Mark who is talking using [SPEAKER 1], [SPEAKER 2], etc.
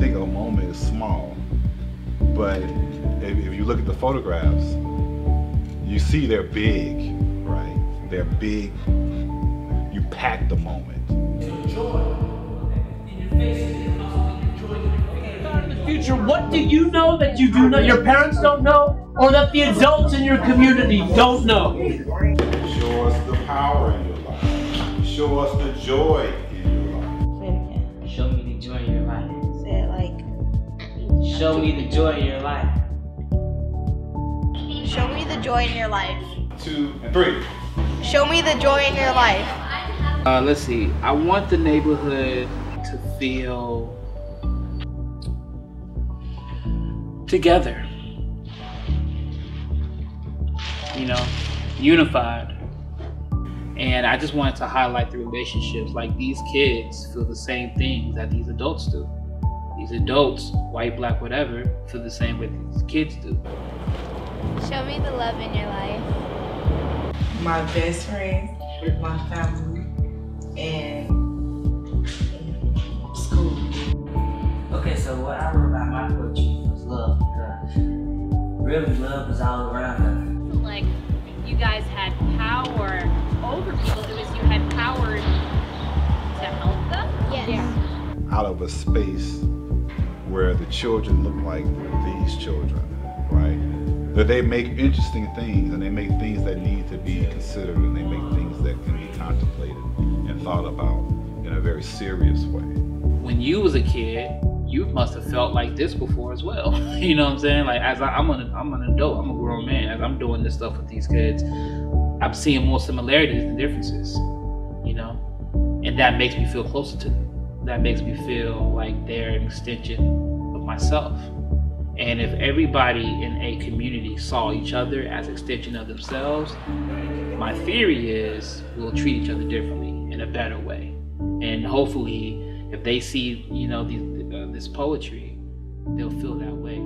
[SPEAKER 1] moment is small, but if, if you look at the photographs, you see they're big, right? They're big. You pack the moment. Enjoy.
[SPEAKER 2] In your face, in the future, what do you know that you do not, your parents don't know, or that the adults in your community don't know?
[SPEAKER 1] Show us the power in your life. Show us the joy
[SPEAKER 3] Show me the joy in your life. Show me the joy in your life.
[SPEAKER 1] Two and three.
[SPEAKER 4] Show me the joy in your life.
[SPEAKER 3] Uh, let's see. I want the neighborhood to feel together. You know, unified. And I just wanted to highlight the relationships. Like these kids feel the same things that these adults do. These adults, white, black, whatever, feel the same way these kids do.
[SPEAKER 4] Show me the love in your life.
[SPEAKER 5] My best friends with my family and school.
[SPEAKER 6] Okay, so what I wrote about my poetry was love because really love is all around us.
[SPEAKER 7] like you guys had power over people. It was you had power to help them.
[SPEAKER 4] Yes.
[SPEAKER 1] Out of a space where the children look like these children, right? That they make interesting things and they make things that need to be considered and they make things that can be contemplated and thought about in a very serious way.
[SPEAKER 3] when you was a kid, you must have felt like this before as well. you know what I'm saying? Like as I, I'm an I'm an adult, I'm a grown man. As I'm doing this stuff with these kids, I'm seeing more similarities than differences. You know, and that makes me feel closer to them. That makes me feel like they're an extension myself. And if everybody in a community saw each other as extension of themselves, my theory is we'll treat each other differently in a better way. And hopefully, if they see, you know, these, uh, this poetry, they'll feel that way.